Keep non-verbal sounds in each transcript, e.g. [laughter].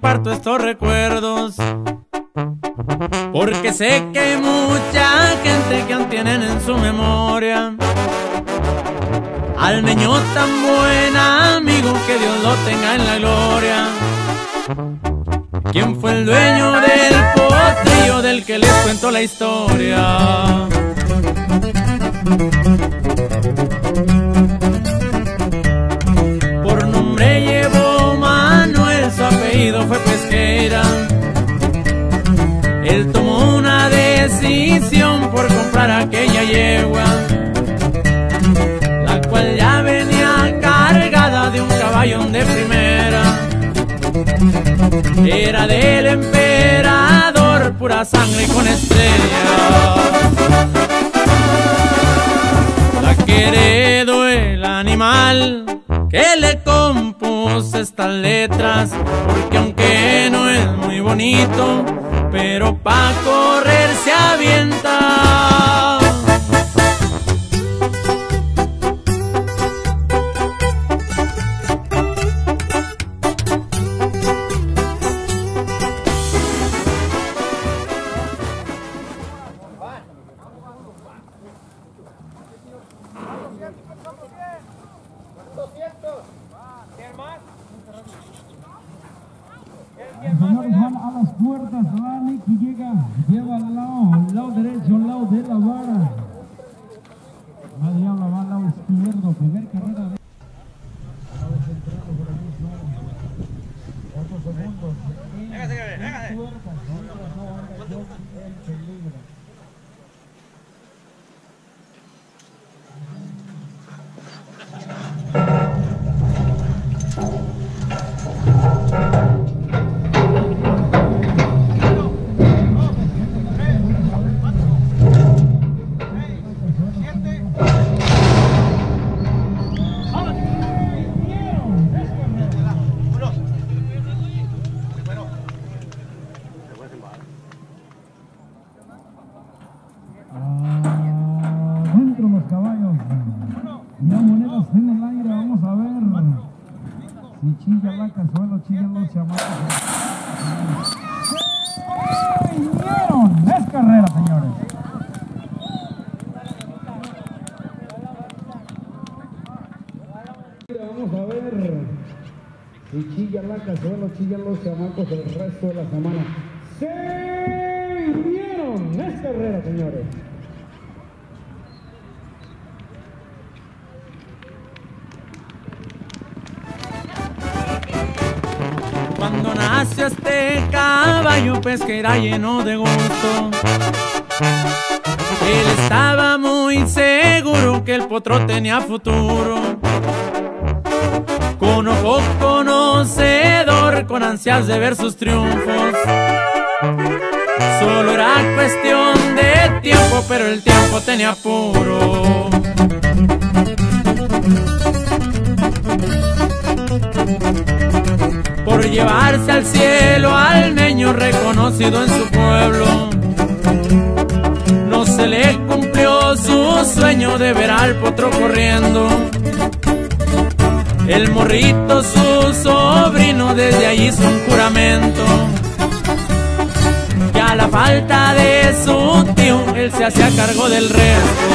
comparto estos recuerdos. Porque sé que hay mucha gente que aún tienen en su memoria al niño tan buen amigo que Dios lo tenga en la gloria. ¿Quién fue el dueño del potrillo del que les cuento la historia? Por comprar aquella yegua, la cual ya venía cargada de un caballón de primera. Era del emperador, pura sangre con estrella. La que heredó el animal que le compuso estas letras, porque aunque no es muy bonito, pero pa' caballo pesquera lleno de gusto. Él estaba muy seguro que el potro tenía futuro. Con ojo conocedor, con ansias de ver sus triunfos. Solo era cuestión de tiempo, pero el tiempo tenía apuro. Llevarse al cielo al niño reconocido en su pueblo. No se le cumplió su sueño de ver al potro corriendo. El morrito, su sobrino, desde allí hizo un juramento. Que a la falta de su tío, él se hacía cargo del resto.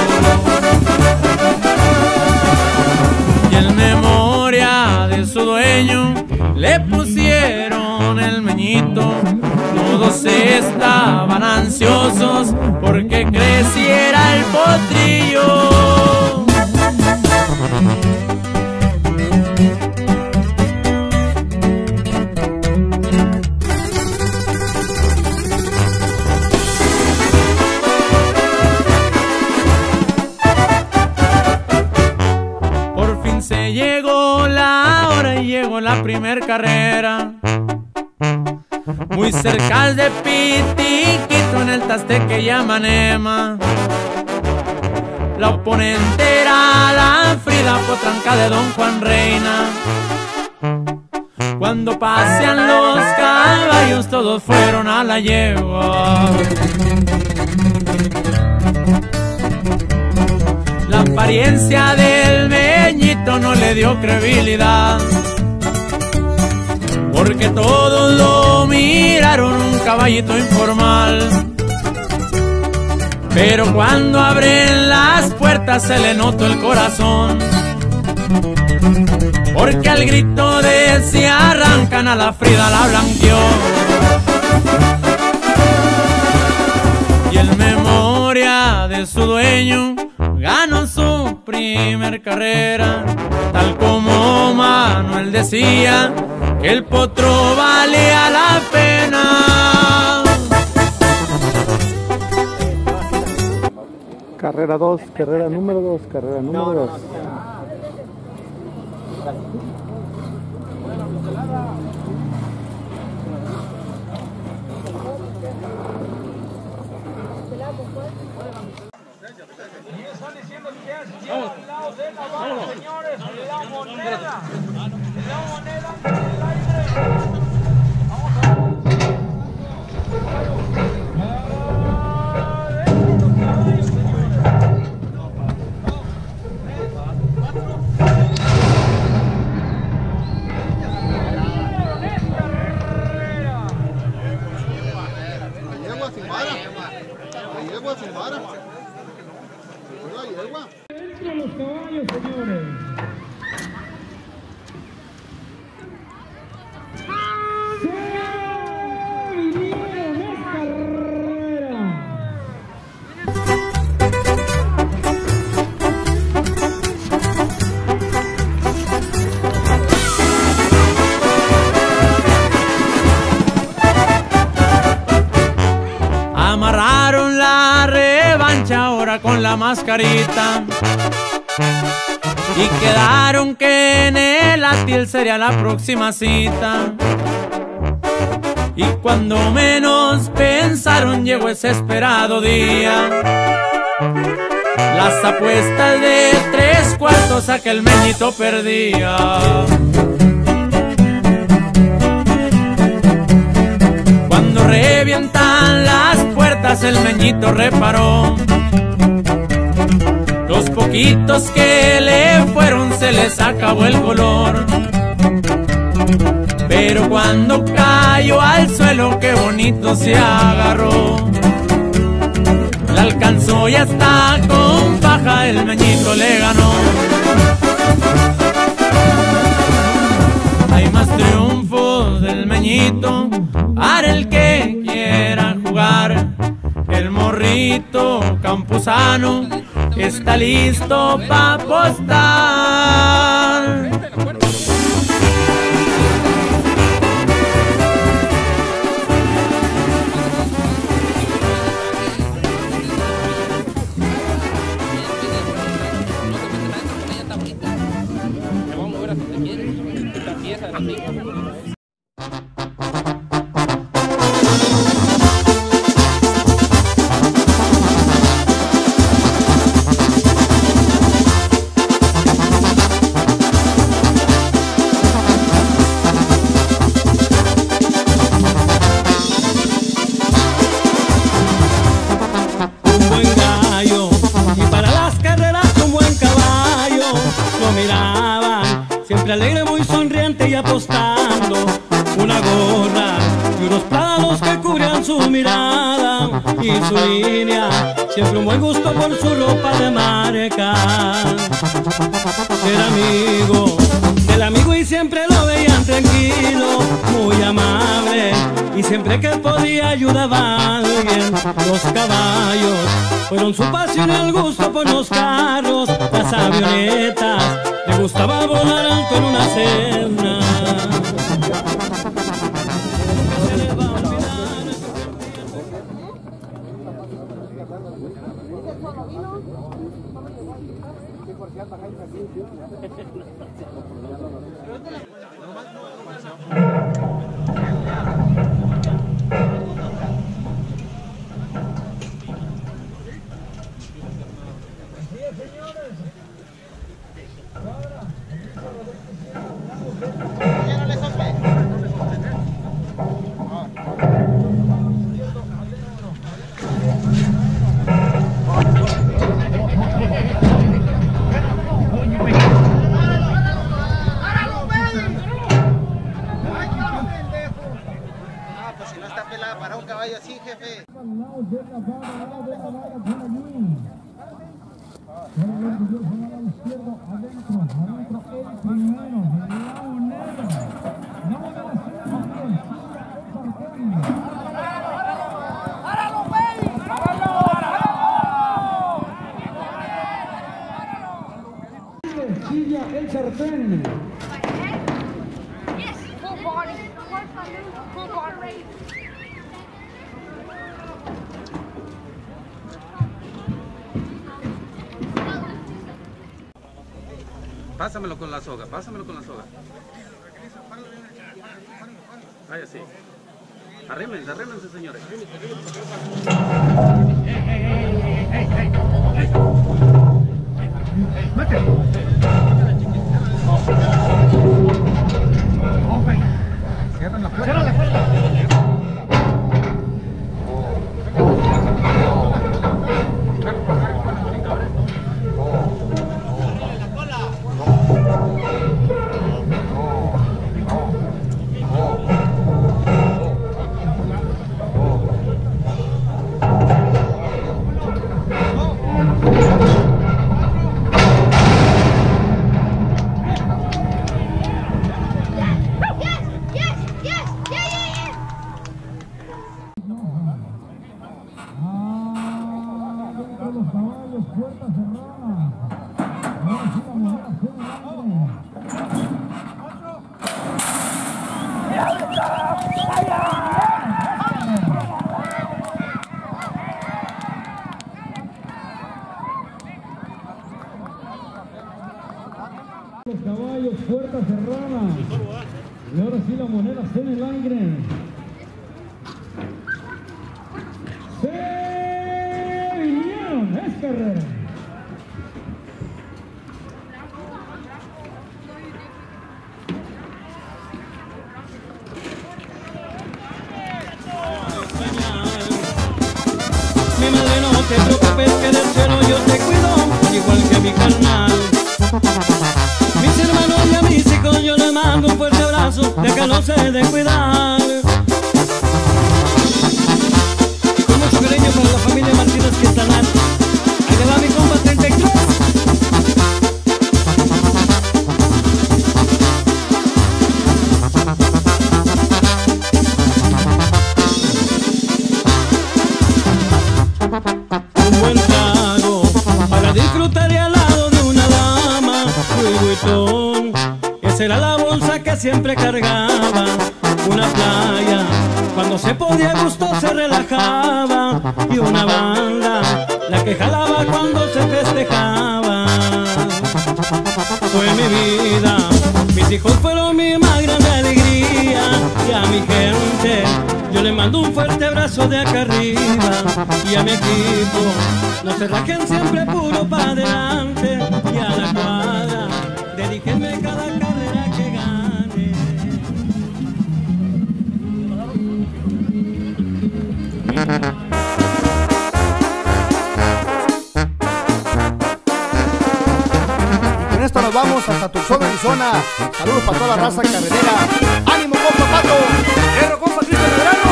Y en memoria de su dueño, le pusieron estaban ansiosos porque creciera el potrillo. Por fin se llegó la hora y llegó la primer carrera. Muy cerca de Pitiquito en el taste que llaman Ema. La oponente era la Frida Potranca de Don Juan Reina. Cuando pasean los caballos todos fueron a la yegua. La apariencia del meñito no le dio credibilidad. Porque todos lo miraron un caballito informal. Pero cuando abren las puertas se le notó el corazón. Porque al grito de se arrancan a la Frida la blanqueó. Y en memoria de su dueño ganó su primer carrera, tal como Manuel decía que el potro valía la pena. Carrera 2, carrera número 2, carrera número 2. Están diciendo que al lado de la señores, la moneda. La moneda mascarita. Y quedaron que en el atil sería la próxima cita. Y cuando menos pensaron llegó ese esperado día. Las apuestas de tres cuartos a que el meñito perdía. Cuando revientan las puertas el meñito reparó. Poquitos que le fueron se les acabó el color. Pero cuando cayó al suelo qué bonito se agarró. La alcanzó y hasta con faja el meñito le ganó. Hay más triunfos del meñito para el que quiera jugar. El morrito campusano está listo para apostar. Buen gusto por su ropa de marca era amigo del amigo y siempre lo veían tranquilo, muy amable y siempre que podía ayudaba a alguien. Los caballos fueron su pasión el gusto por los carros, las avionetas, le gustaba volar alto en una cena. 哈哈哈哈哈。Pásamelo con la soga. Vaya, sí. Arrímense, arrímense, señores. Y ahora sí la moneda está en el aire. Siempre cargaba una playa. Cuando se podía gusto se relajaba y una banda la que jalaba cuando se festejaba. Fue mi vida mis hijos fueron mi más grande alegría y a mi gente yo le mando un fuerte abrazo de acá arriba y a mi equipo. No se rajen siempre puro para adelante y a la hasta Tucson, Arizona. Saludos para toda la raza carretera. ¡Ánimo, compa Pato! ¡Hierro, compa Cristian Medrano!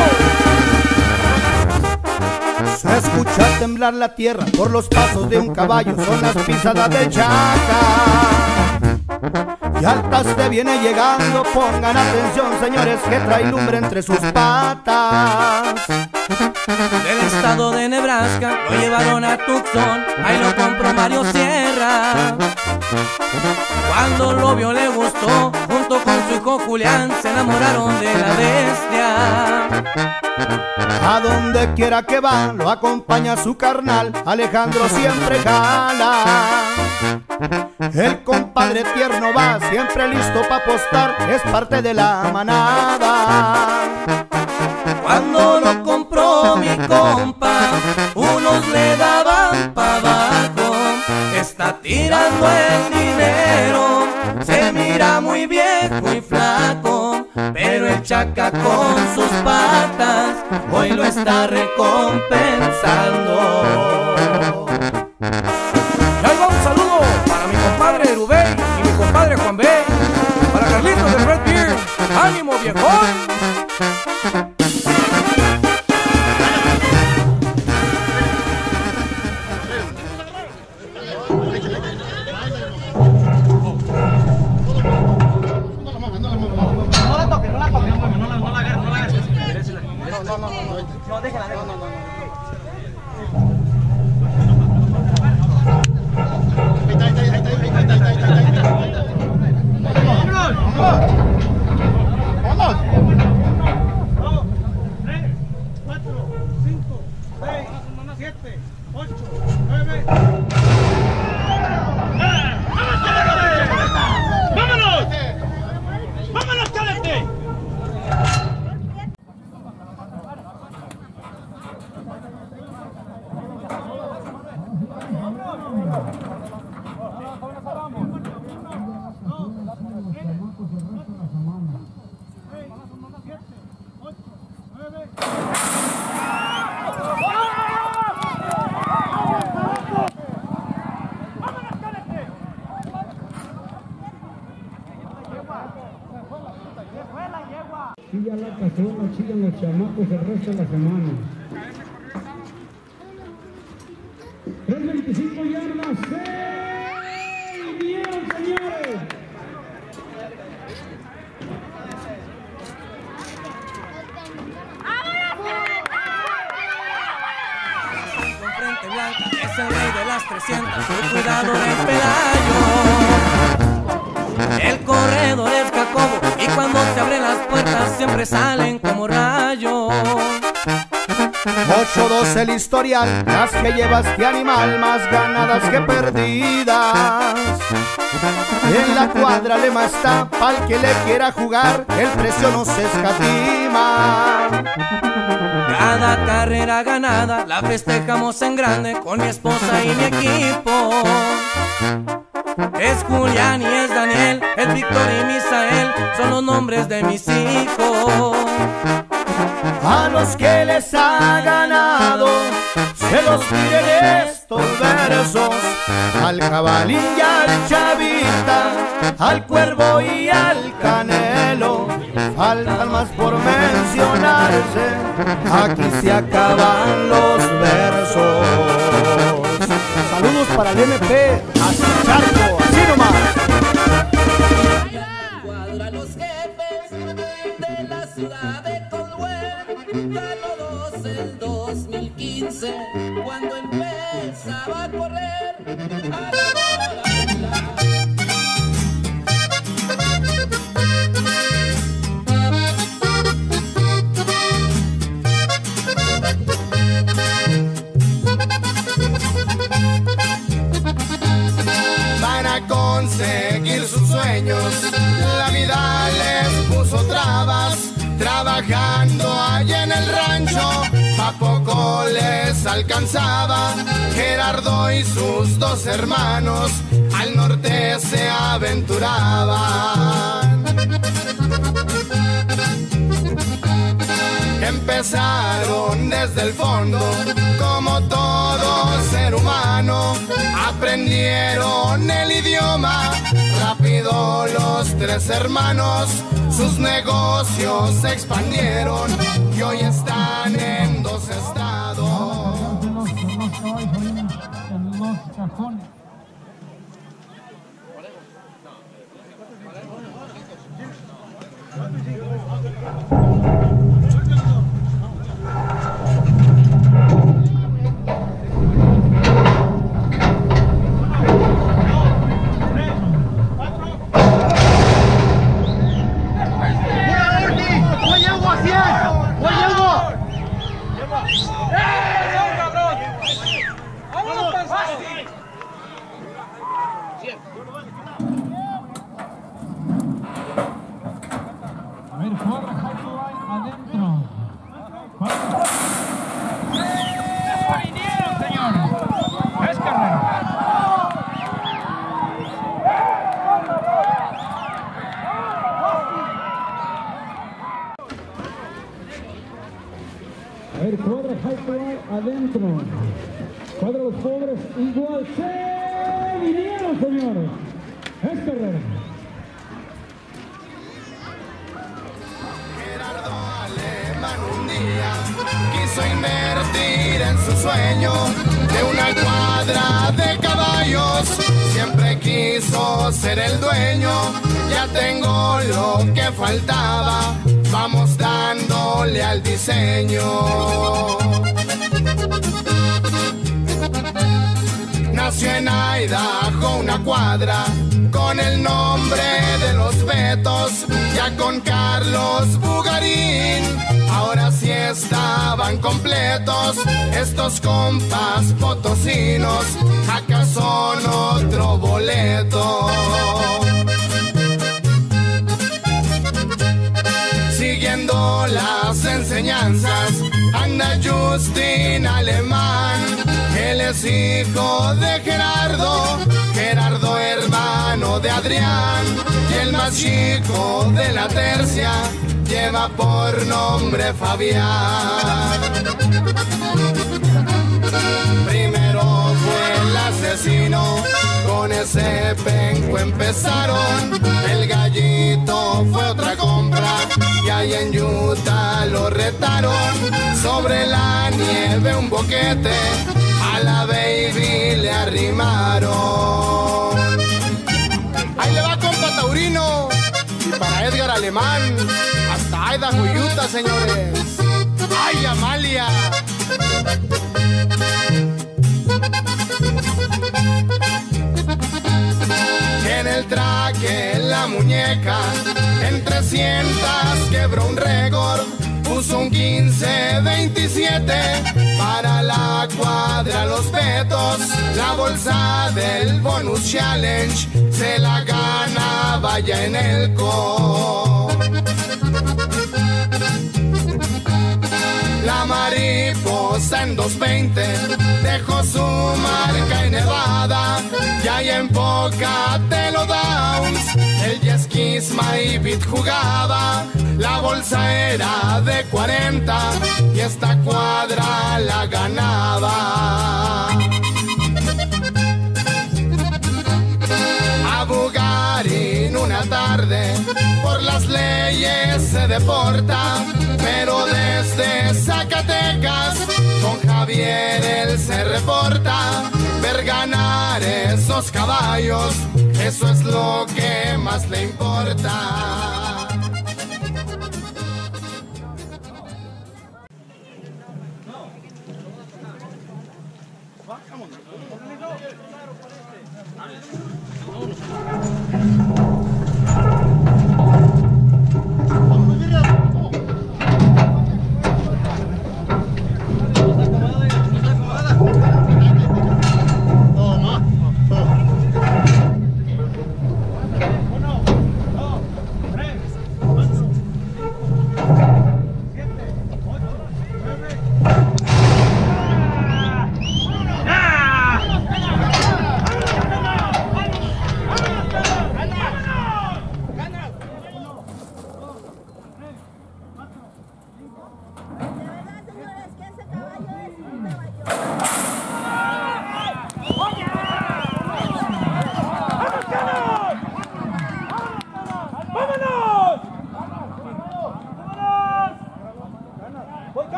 Se escucha temblar la tierra por los pasos de un caballo. Son las pisadas del chaca. Y altas te viene llegando, pongan atención señores que trae lumbre entre sus patas. Del estado de Nebraska lo llevaron a Tucson, ahí lo compró Mario Sierra. Cuando lo vio le gustó, junto con su hijo Julián se enamoraron de la bestia. A donde quiera que va, lo acompaña su carnal, Alejandro siempre jala. El compadre tierno va, siempre listo para apostar, es parte de la manada. Cuando lo mi compa, unos le daban pa' abajo. Está tirando el dinero, se mira muy viejo y flaco. Pero el chaca con sus patas hoy lo está recompensando. no no no on. Ya la chidan los chamacos el resto la semana. Las que llevas que animal, más ganadas que perdidas. En la cuadra le está, pa'l que le quiera jugar, el precio no se escatima. Cada carrera ganada la festejamos en grande con mi esposa y mi equipo. Es Julián y es Daniel, es Víctor y Misael, son los nombres de mis hijos. A los que les ha ganado, se los piden estos versos. Al jabalí y al chavita, al cuervo y al canelo. Faltan más por mencionarse, aquí se acaban los versos. Saludos para el MP, a Charco, así nomás. Cuadra los jefes de la ciudad 2015, cuando empezaba a correr. a la les alcanzaba. Gerardo y sus dos hermanos al norte se aventuraban. Empezaron desde el fondo, como todo ser humano. Aprendieron el idioma, rápido los tres hermanos. Sus negocios se expandieron y hoy están en los, en los caballos ahí, en los cajones. A los pobres igual. ¡Se vinieron, señores! ¡Es! Gerardo Alemán un día quiso invertir en su sueño de una cuadra de caballos. Siempre quiso ser el dueño, ya tengo lo que faltaba. Vamos dándole al diseño. Nació en Idaho una cuadra con el nombre de los Betos, ya con Carlos Bugarín. Ahora sí estaban completos estos compas potosinos, acá son otro boleto. Siguiendo las enseñanzas, Justin Alemán. Él es hijo de Gerardo, Gerardo hermano de Adrián. Y el más chico de la tercia lleva por nombre Fabián. Primero con ese penco empezaron. El gallito fue otra compra y ahí en Utah lo retaron. Sobre la nieve un boquete, a la baby le arrimaron. Ahí le va compa Taurino y para Edgar Alemán, hasta Idaho, Utah, señores. ¡Ay, Amalia! En el traje, la muñeca, en 300 quebró un récord, puso un 15-27 para la cuadra los petos. La bolsa del bonus challenge se la gana, vaya en el co. La mariposa en 220 dejó su marca en Nevada y ahí en Boca lo Downs el Yesquisma y Beat jugaba. La bolsa era de 40 y esta cuadra la ganaba. Leyes se deporta, pero desde Zacatecas con Javier él se reporta. Ver ganar esos caballos, eso es lo que más le importa.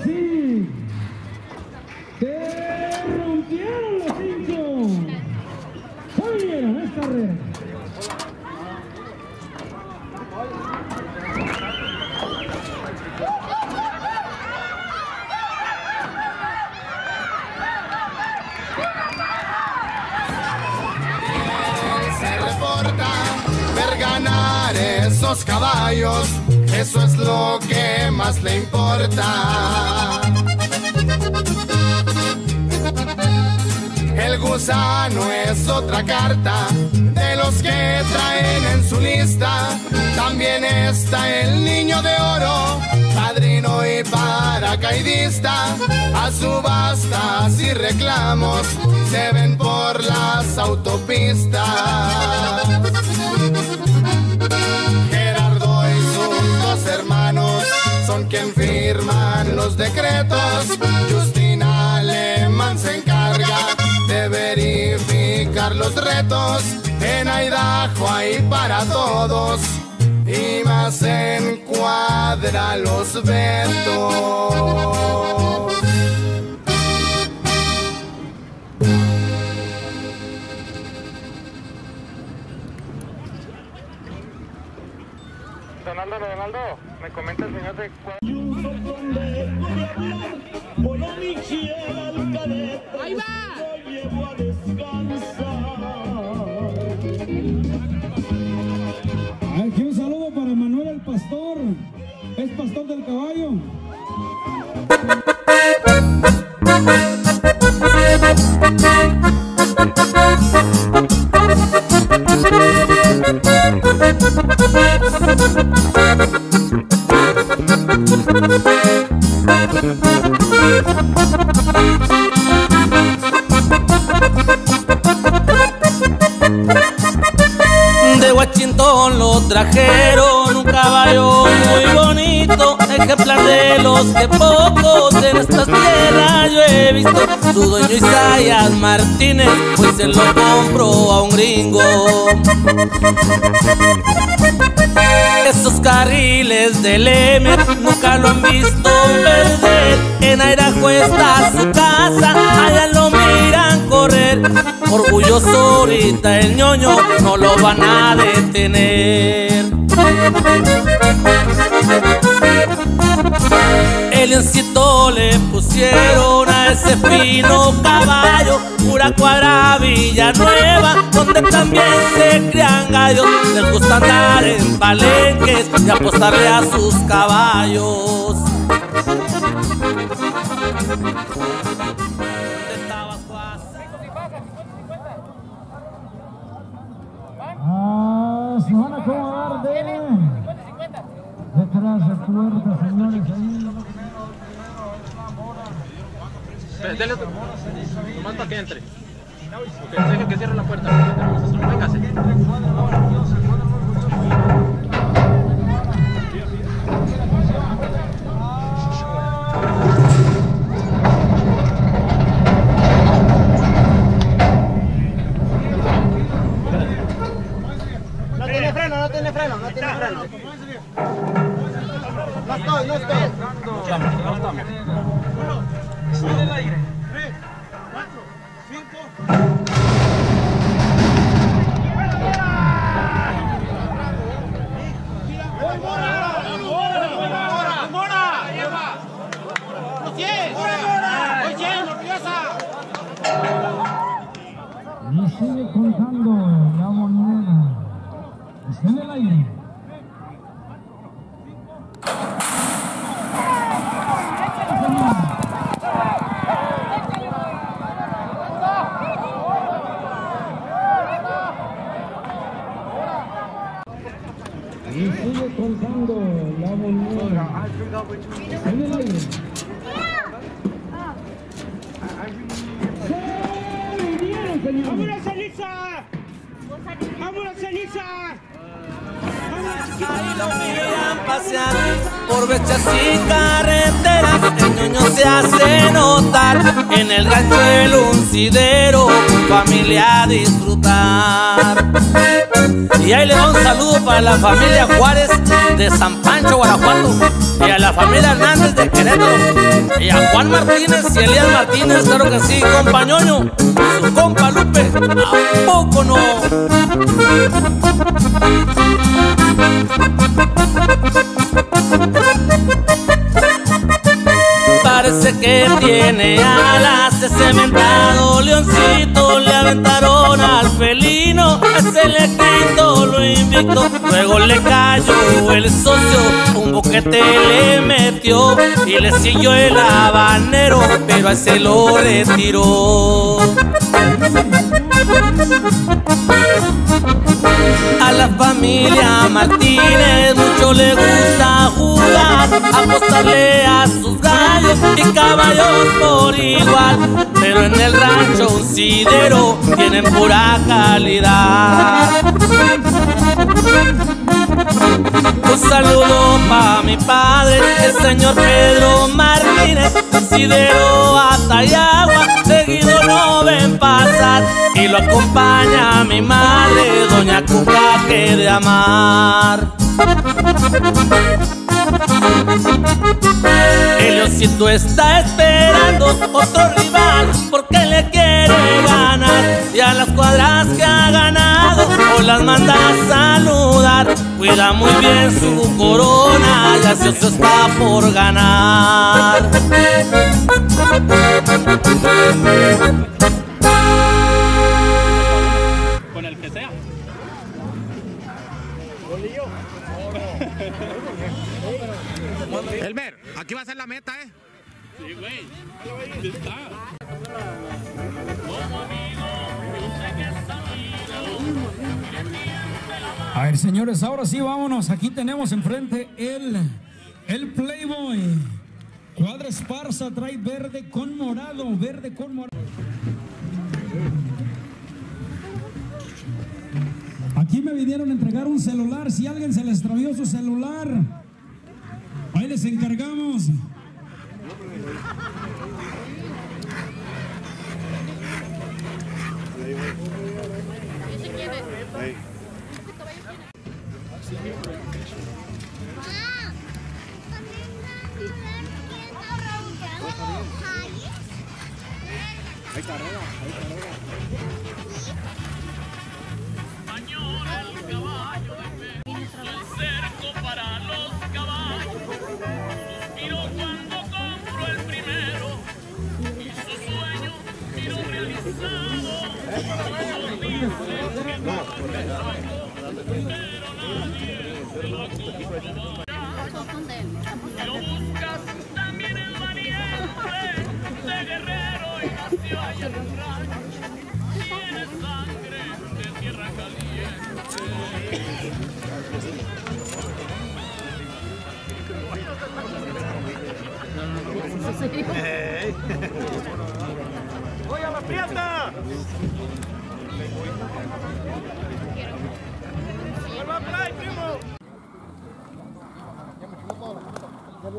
Ahora A subastas y reclamos se ven por las autopistas. Gerardo y sus dos hermanos son quien firman los decretos. Justina Alemán se encarga de verificar los retos. En Idaho hay para todos y más encuadra los vetos. Donaldo, Donaldo, me comenta el señor de... Ahí va. Caballo. Que pocos en estas tierras yo he visto. Su dueño Isaías Martínez, pues se lo compró a un gringo. Esos carriles del M nunca lo han visto perder. En Airajo está su casa, allá lo miran correr. Orgulloso ahorita el ñoño, no lo van a detener. El leoncito le pusieron a ese fino caballo, pura cuadra Villanueva, donde también se crían gallos. Les gusta andar en palenques y apostarle a sus caballos. Ah, se van a acomodar de detrás de puertas, señores. Ahí. Dele otro. Nomás para que entre. Ok, deje que cierre la puerta. Véngase. No tiene freno, no tiene freno, no tiene freno. Del uncidero, con familia disfrutar. Y ahí le va un saludo para la familia Juárez de San Pancho, Guanajuato. Y a la familia Hernández de Querétaro. Y a Juan Martínez y Elías Martínez, claro que sí, compa ñoño. Su compa Lupe, ¿a no? Parece que tiene alas ese mentado leoncito Le aventaron al felino, ese le quitó lo invicto Luego le cayó el socio, un boquete le metió Y le siguió el habanero, pero a ese lo retiró a la familia Martínez mucho le gusta jugar, apostarle a sus gallos y caballos por igual. Pero en el rancho un sidero tienen pura calidad. Un saludo pa' mi padre, el señor Pedro Martínez, sidero a Tayagua, seguido no ven pasar. Y lo acompaña mi madre, doña Cuca, que de amar. El osito está esperando otro rival porque le quiere ganar y a las cuadras que ha ganado o las manda a saludar Cuida muy bien su corona, ya se os está por ganar. Con el que sea. Elmer, aquí va a ser la meta, ¿eh? Sí, güey. Está. A ver, señores, ahora sí vámonos. Aquí tenemos enfrente el, el Playboy. Cuadra Esparza trae verde con morado, verde con morado. Aquí me vinieron a entregar un celular. Si alguien se le extravió su celular, ahí les encargamos. Cerco para los caballos. Suspiro cuando compro el primero. Y su sueño miro realizado. Dicen que no [laughs] ¡Voy a la fiesta! ¡Vuelva a play, primo! ¿Te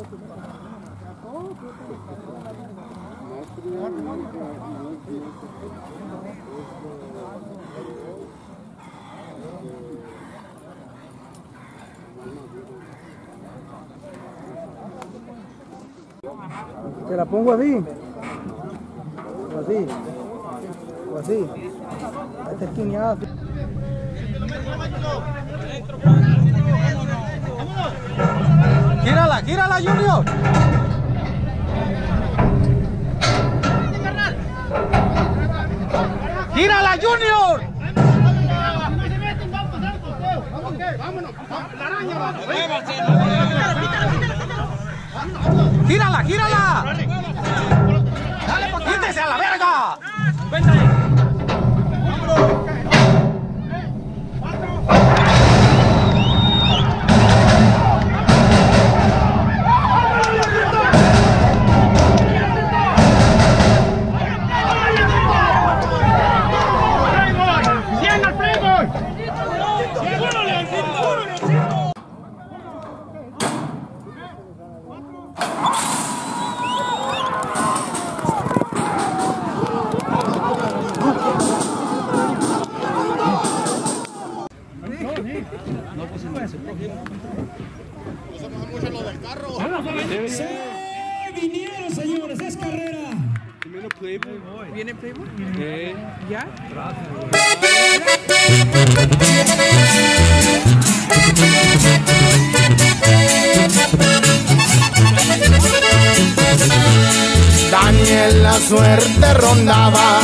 la pongo así? ¿O así? ¿O así? Esta esquineada. ¡Gírala, gírala, Junior! ¡Gírala, Junior! ¡Gírala, gírala! ¡Dale, quítese a la verga! ¿Viene Playboy? ¿Ya? Daniel la suerte rondaba,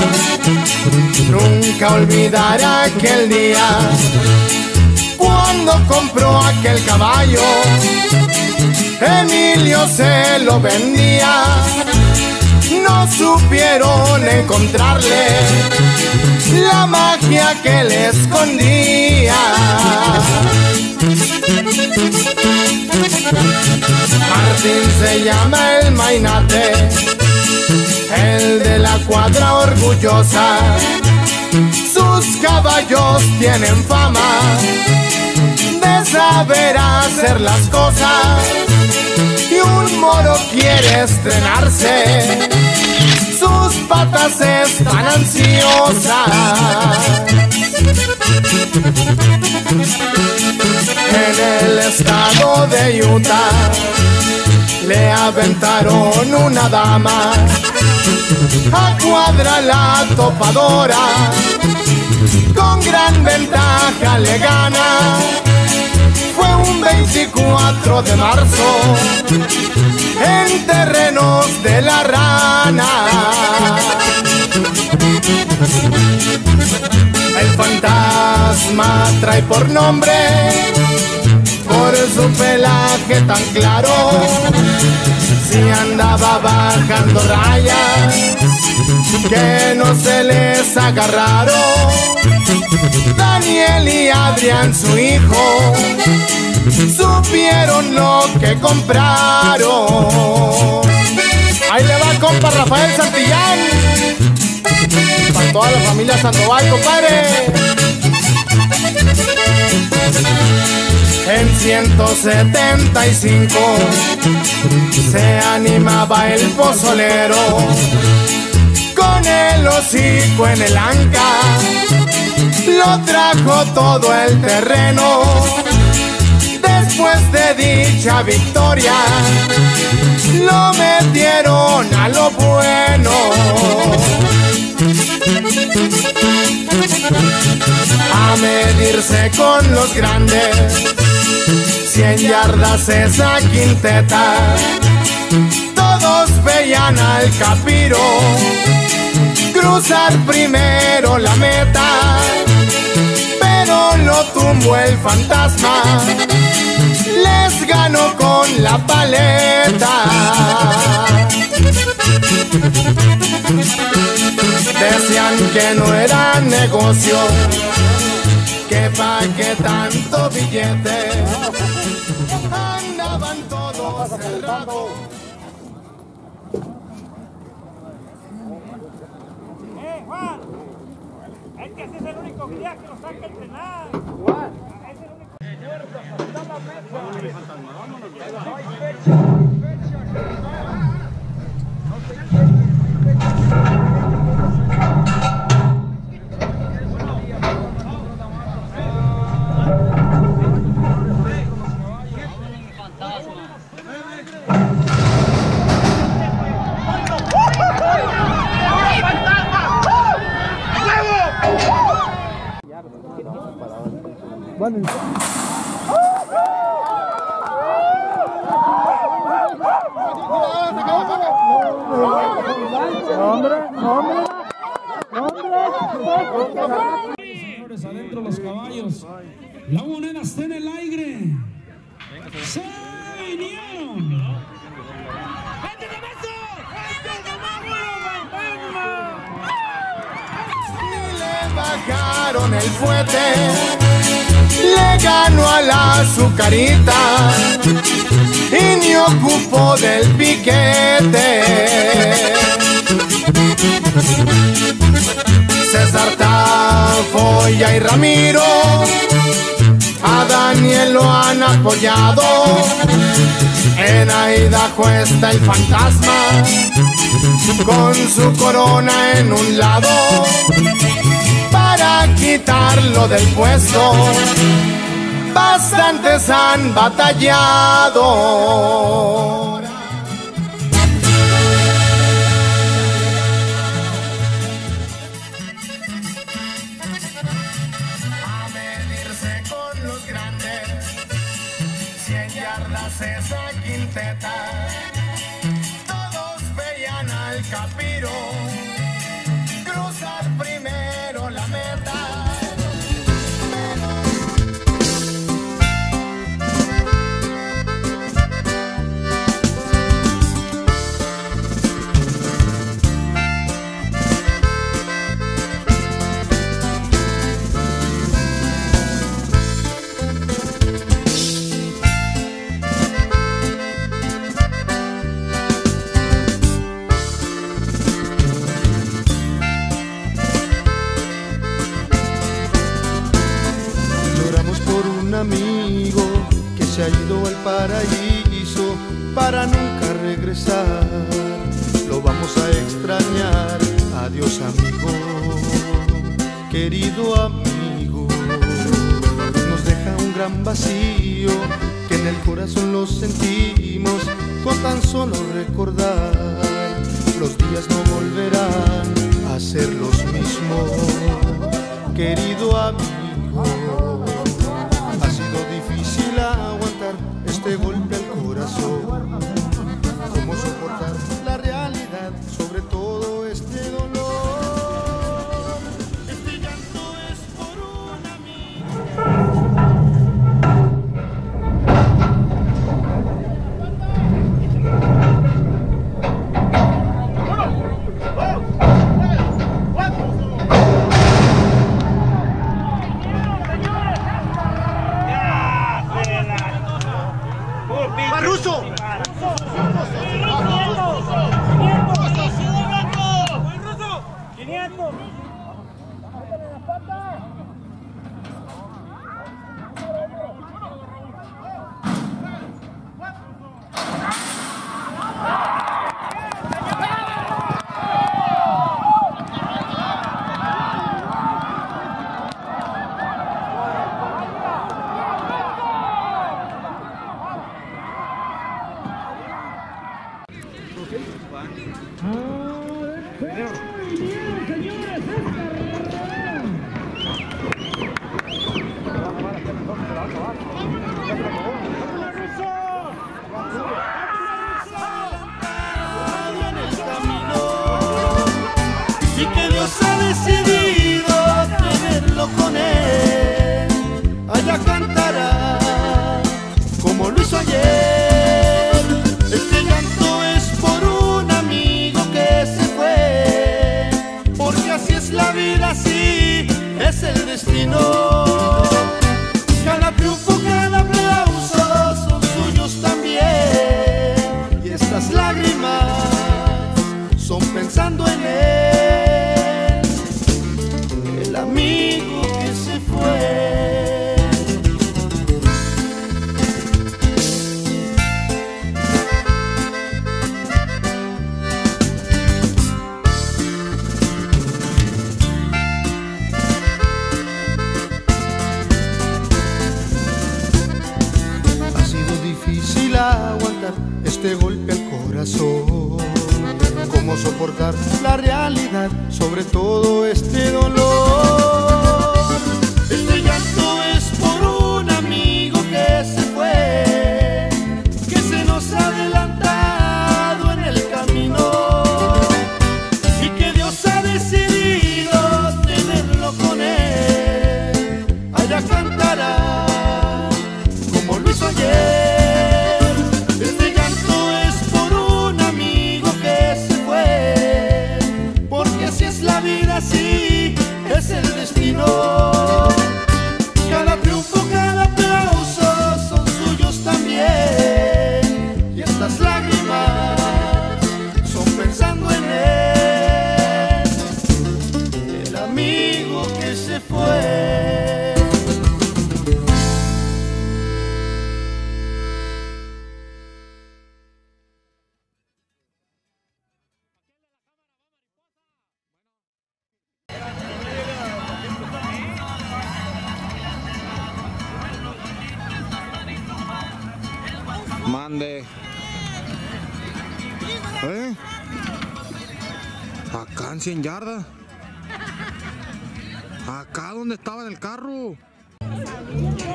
nunca olvidará aquel día cuando compró aquel caballo. Emilio se lo vendía, supieron encontrarle la magia que le escondía. Martín se llama el mainate, el de la cuadra orgullosa. Sus caballos tienen fama de saber hacer las cosas. Y un moro quiere estrenarse, sus patas están ansiosas. En el estado de Utah le aventaron una dama a cuadra la topadora. Con gran ventaja le gana. 4 de marzo en terrenos de la rana. El fantasma trae por nombre, por su pelaje tan claro, si andaba bajando rayas, que no se les agarraron. Daniel y Adrián, su hijo, supieron lo que compraron. Ahí le va compa Rafael Santillán. Para toda la familia Sandoval, compadre. En 175 se animaba el pozolero con el hocico en el anca. Lo trajo todo el terreno después de dicha victoria lo metieron a lo bueno. A medirse con los grandes, cien yardas esa quinteta. Todos veían al capiro cruzar primero la meta, pero lo tumbó el fantasma les ganó con la paleta. Decían que no era negocio, que pa' qué tanto billete, andaban todos cerrados. ¡Eh, Juan! Es que ese es el único día que nos saca a entrenar. Es el único. Señores, adentro los caballos. La moneda está en el aire. ¡Se vinieron! le bajaron el fuete, le ganó a la azucarita y ni ocupó del piquete. César Tafoya y Ramiro a Daniel lo han apoyado. En Aidajo está el fantasma con su corona en un lado para quitarlo del puesto. Bastantes han batallado. Ha ido al paraíso para nunca regresar. Lo vamos a extrañar. Adiós amigo, querido amigo. Nos deja un gran vacío que en el corazón lo sentimos con tan solo recordar. Los días no volverán a ser los mismos, querido amigo.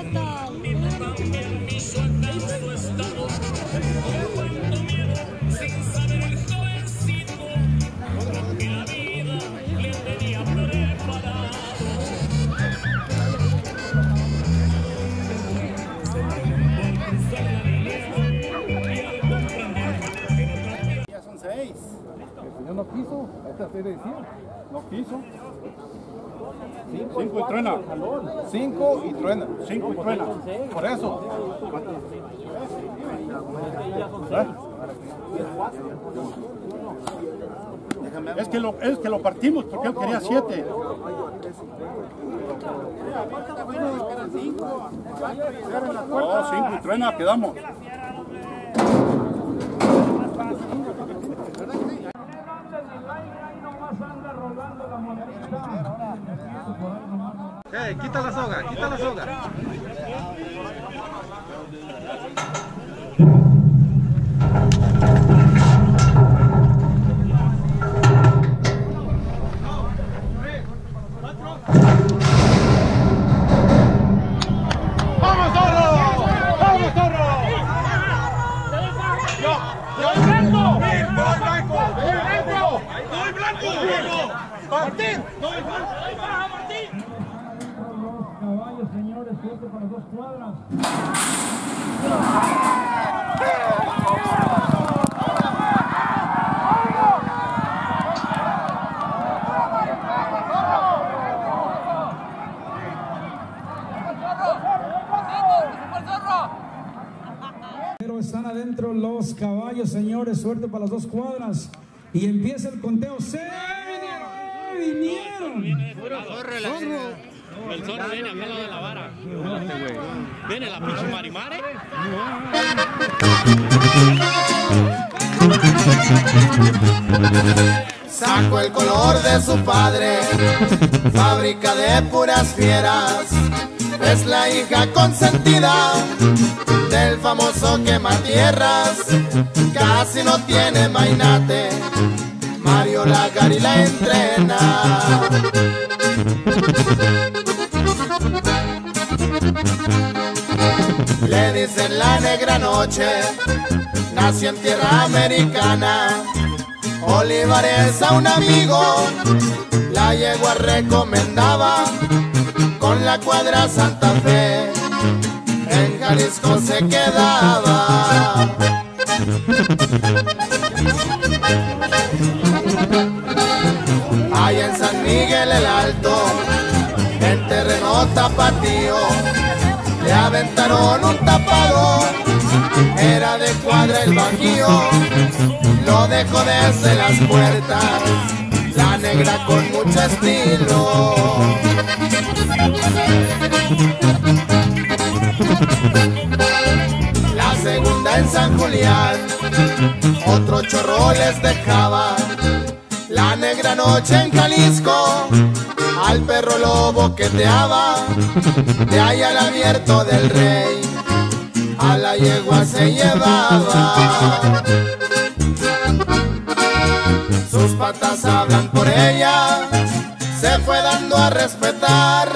Natal. te quiso. Cinco, y truena. Cinco y truena. Cinco y truena. Por eso. ¿Eh? Es que, lo, es que lo partimos porque él quería siete. No, cinco y truena, quedamos. Hey, quita la soga, quita la soga. Concierto para dos cuadras. están adentro los caballos, señores. Suerte para las dos cuadras. Y empieza el conteo. ¡Se vinieron! ¡Vinieron! El zorro viene acá al lado de la vara. Viene la pinche marimare. Saco el color de su padre, fábrica de puras fieras. Es la hija consentida del famoso quematierras. Casi no tiene mainate, Mario Lagari la entrena. Le dicen la negra noche, nació en tierra americana. Olivares a un amigo, la yegua recomendaba con la cuadra Santa Fe, en Jalisco se quedaba. Allá en San Miguel el Alto, en terreno tapatío, le aventaron un tapado, era de cuadra el bajío, lo dejó desde las puertas, la negra con mucho estilo. La segunda en San Julián, otro chorro les dejaba. La negra noche en Jalisco, al perro lo boqueteaba. De ahí al abierto del rey, a la yegua se llevaba. Sus patas hablan por ella, se fue dando a respetar.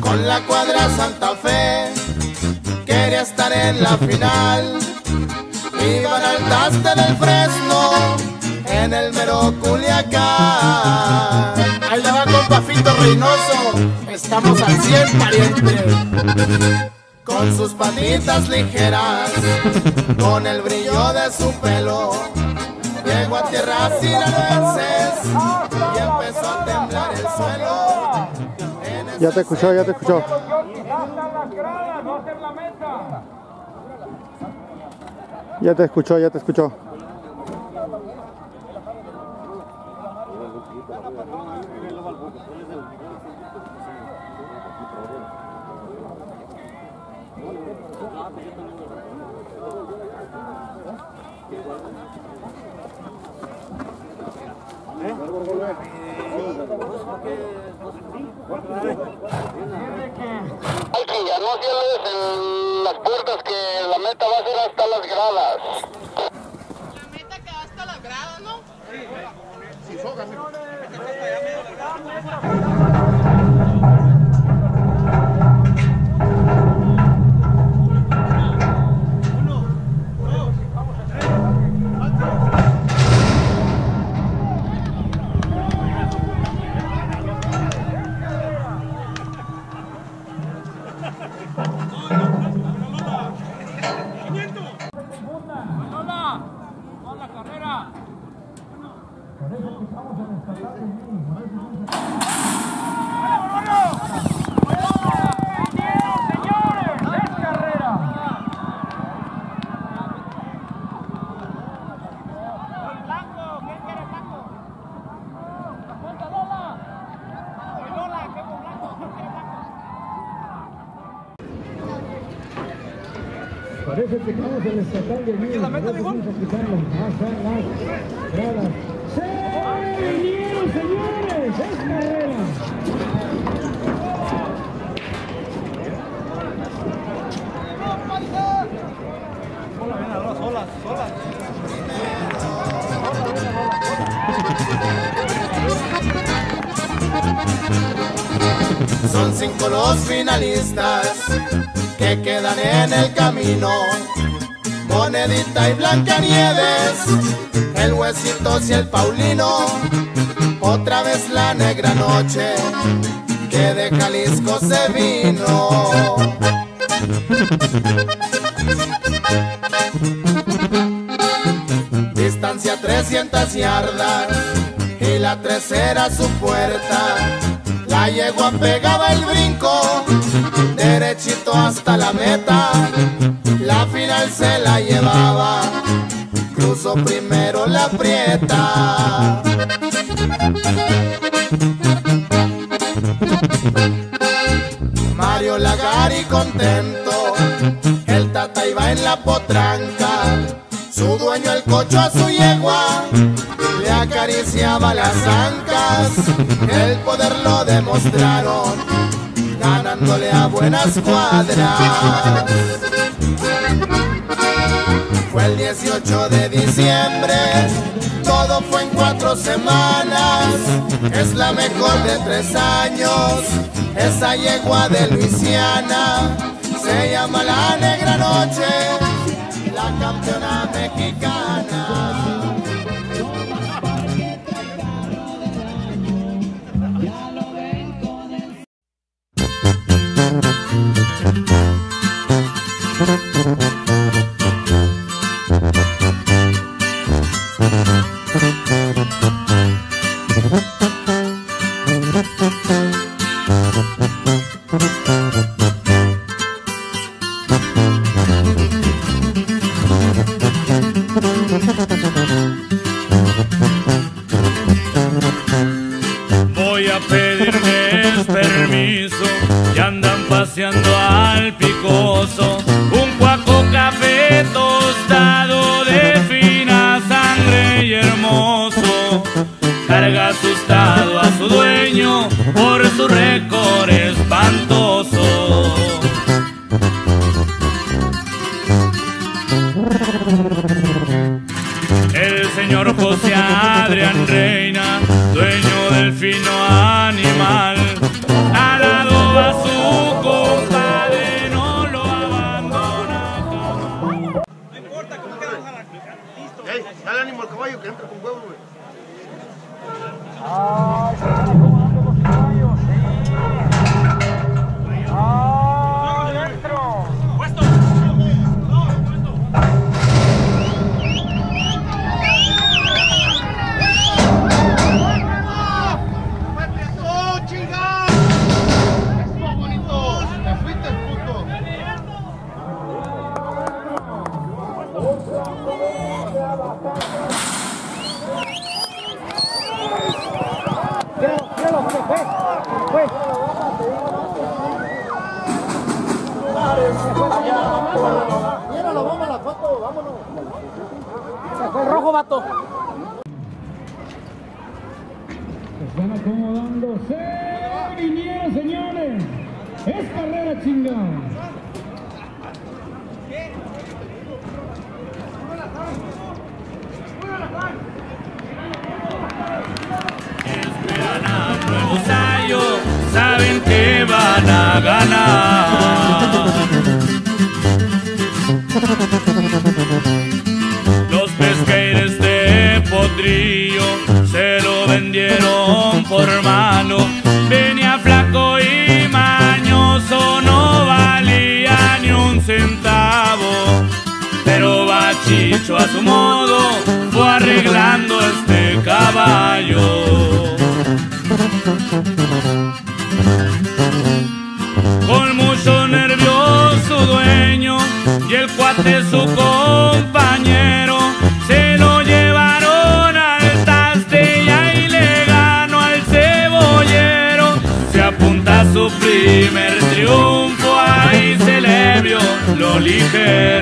Con la cuadra Santa Fe, quería estar en la final. Iban al taste del Fresno, en el mero Culiacán. Ahí le va con Pafito Reynoso, estamos al 100 pariente. Con sus patitas ligeras, con el brillo de su pelo, llegó a tierras sinaloenses y empezó a temblar el suelo. Ya te escuchó, ya te escuchó. Ya te escuchó, ya te escuchó. Hay que anunciarles en las puertas que la meta va a ser hasta las gradas. La meta queda hasta las gradas, ¿no? Sí, sí. Son cinco los finalistas que quedan en el camino. Monedita y Blancanieves, el Huesitos y el Paulino. Otra vez la negra noche que de Jalisco se vino. Distancia 300 yardas y la tercera su puerta. La yegua pegaba el brinco, derechito hasta la meta. La final se la llevaba. Cruzó primero la prieta. Mario Lagari contento, potranca, su dueño el cocho a su yegua, le acariciaba las ancas, el poder lo demostraron, ganándole a buenas cuadras. Fue el 18 de diciembre, todo fue en cuatro semanas, es la mejor de tres años, esa yegua de Luisiana, se llama la negra noche, la campeona mexicana. Voy a pedirles permiso y andan paseando arreglando este caballo. Con mucho nervioso dueño y el cuate su compañero se lo llevaron al taste y le ganó al cebollero. Se apunta su primer triunfo, ahí se le vio lo ligero.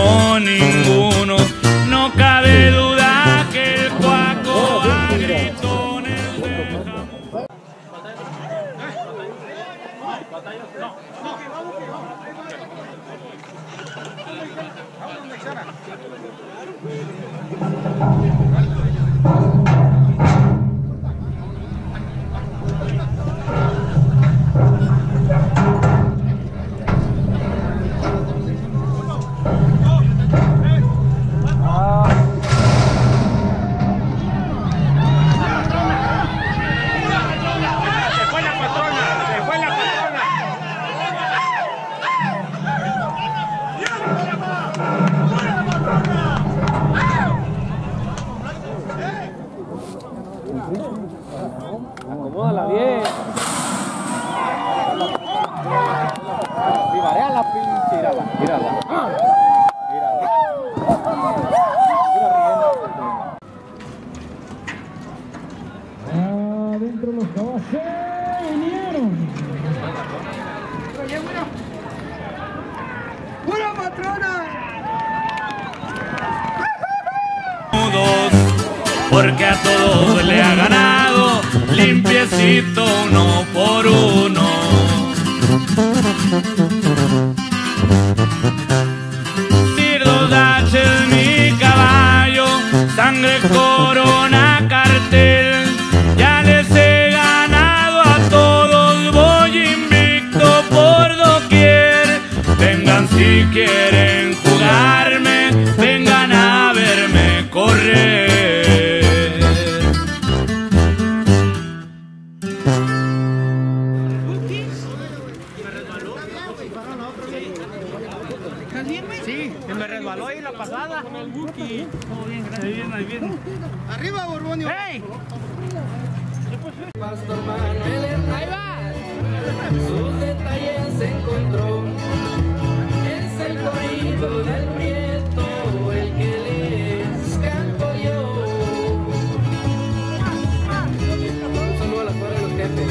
como ninguno. No cabe duda que el cuaco a gritones de jamón. Buki? Todo bien, gracias. Ahí viene, ahí viene. Arriba, Borbonio. ¡Ey! Ahí va. Sus detalles se encontró. Es el corrido del prieto, el que les canto yo. Un saludo a la cuadra de los jefes.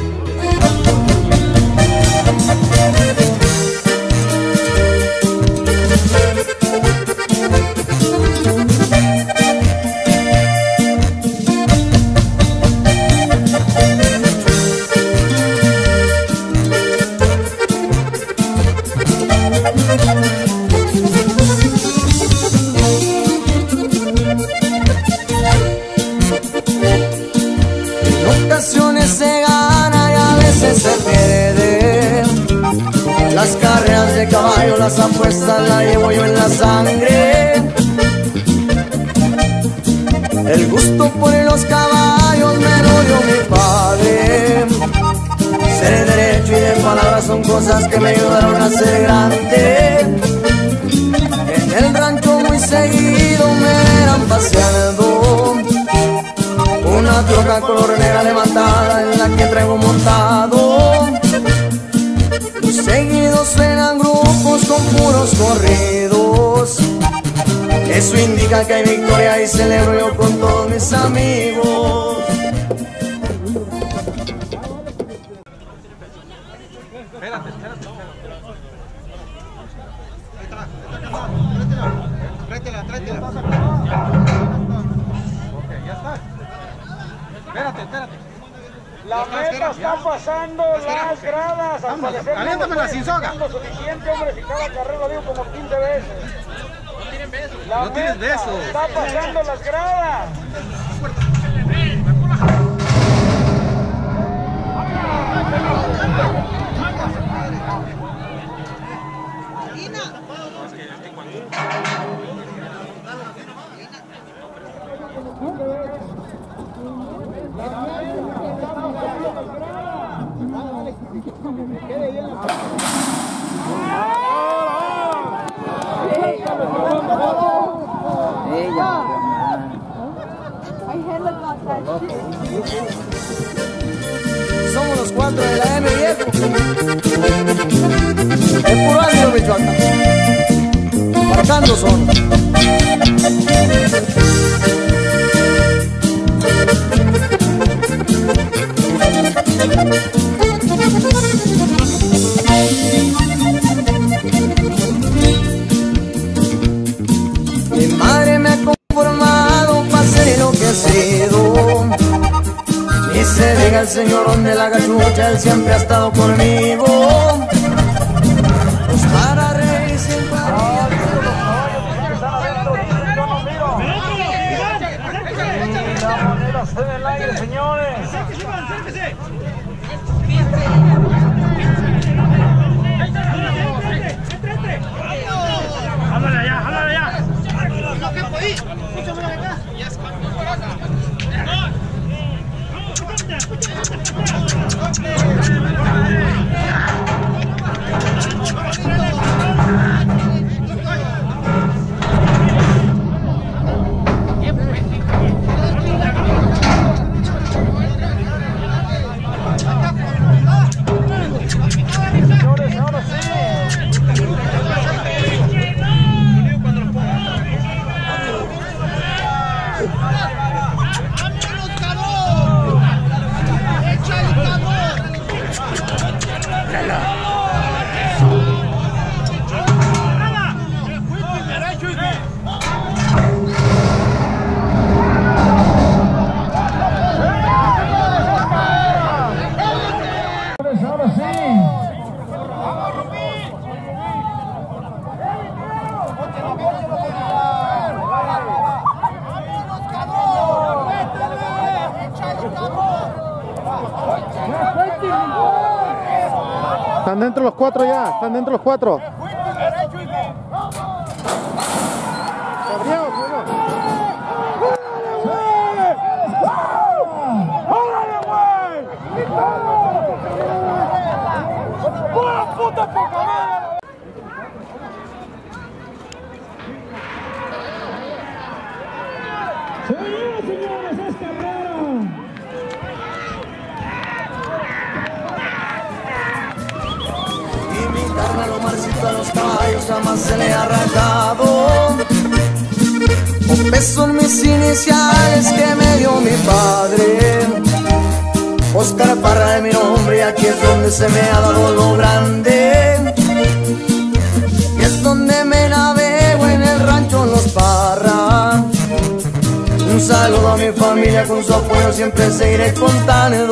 grada. Quede ahí la Somos los cuatro de la M10. Es puro ácido, Michoacán. Marcando son. Señor donde la gachucha, Él siempre ha estado conmigo. Pues para reír siempre. Háblale allá, háblale allá. No, que podí. Escúchame acá. Dentro los cuatro ya, están dentro los cuatro. ¡Pura puta poca madre! Señoras, señores, es Cabrera. Y mi carnal Omarcito a los caballos jamás se le ha arrancado. Popes son mis iniciales que me dio mi padre. Oscar Parra de mi nombre y aquí es donde se me ha dado lo grande. Y es donde me navego en el rancho Los Parra. Un saludo a mi familia, con su apoyo siempre seguiré contando.